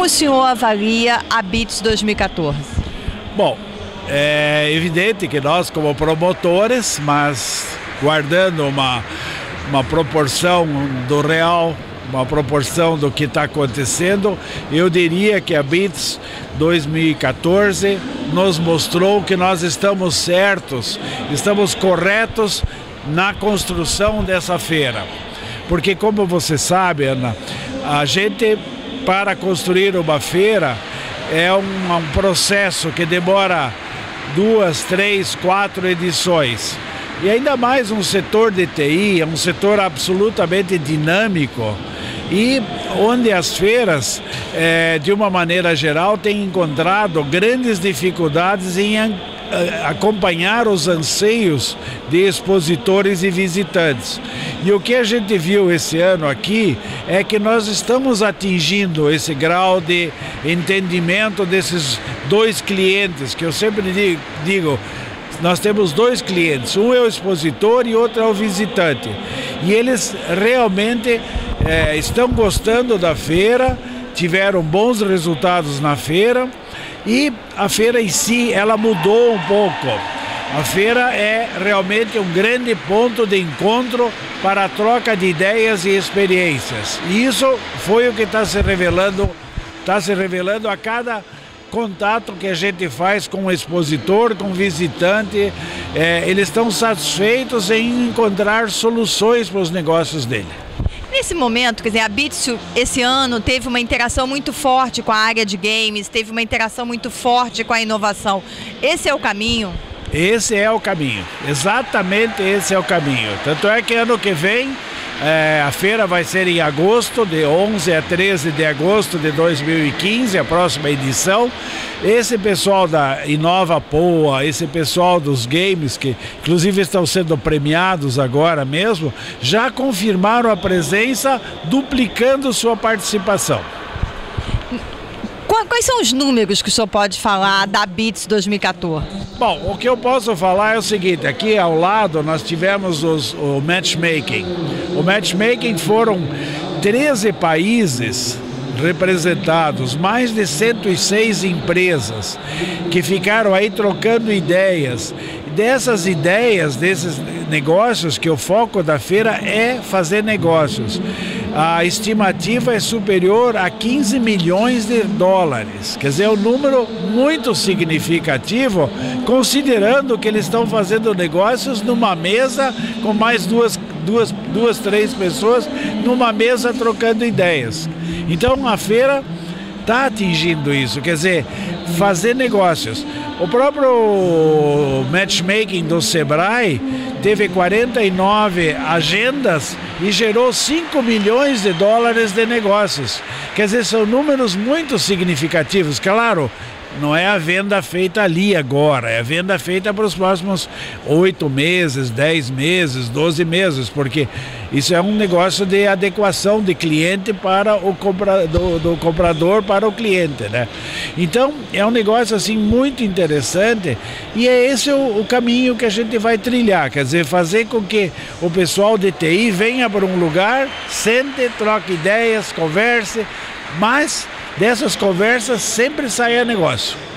Como o senhor avalia a BITS 2014? Bom, é evidente que nós, como promotores, mas guardando uma, uma proporção do real, uma proporção do que está acontecendo, eu diria que a BITS 2014 nos mostrou que nós estamos certos, estamos corretos na construção dessa feira. Porque, como você sabe, Ana, a gente, para construir uma feira, é um, um processo que demora duas, três, quatro edições. E ainda mais um setor de TI, é um setor absolutamente dinâmico e onde as feiras, é, de uma maneira geral, têm encontrado grandes dificuldades em acompanhar os anseios de expositores e visitantes. E o que a gente viu esse ano aqui é que nós estamos atingindo esse grau de entendimento desses dois clientes, que eu sempre digo, nós temos dois clientes, um é o expositor e outro é o visitante. E eles realmente é, estão gostando da feira, tiveram bons resultados na feira e a feira em si ela mudou um pouco. A feira é realmente um grande ponto de encontro para a troca de ideias e experiências. E isso foi o que está se revelando, está se revelando a cada contato que a gente faz com o expositor, com o visitante. É, eles estão satisfeitos em encontrar soluções para os negócios dele. Nesse momento, quer dizer, a Bitsu esse ano teve uma interação muito forte com a área de games, teve uma interação muito forte com a inovação. Esse é o caminho? Esse é o caminho, exatamente esse é o caminho. Tanto é que ano que vem é, a feira vai ser em agosto, de 11 a 13 de agosto de 2015, a próxima edição. Esse pessoal da Inova Poa, esse pessoal dos games, que inclusive estão sendo premiados agora mesmo, já confirmaram a presença, duplicando sua participação. Quais são os números que o senhor pode falar da BITS 2014? Bom, o que eu posso falar é o seguinte: aqui ao lado nós tivemos os, o matchmaking. O matchmaking foram 13 países representados, mais de 106 empresas que ficaram aí trocando ideias. Dessas ideias, desses negócios, que o foco da feira é fazer negócios a estimativa é superior a 15 milhões de dólares. Quer dizer, é um número muito significativo, considerando que eles estão fazendo negócios numa mesa com mais duas, duas, duas três pessoas, numa mesa trocando ideias. Então a feira está atingindo isso, quer dizer, fazer negócios. O próprio matchmaking do Sebrae teve 49 agendas e gerou 5 milhões de dólares de negócios. Quer dizer, são números muito significativos. Claro, não é a venda feita ali agora, é a venda feita para os próximos oito meses, dez meses, doze meses, porque isso é um negócio de adequação de cliente para o compra, do, do, comprador para o cliente, né? Então é um negócio assim muito interessante e é esse o, o caminho que a gente vai trilhar, quer dizer, fazer com que o pessoal de TI venha para um lugar, sente, troque ideias, converse, mas dessas conversas sempre saia negócio.